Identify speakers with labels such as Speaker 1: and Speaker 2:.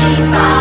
Speaker 1: Bye.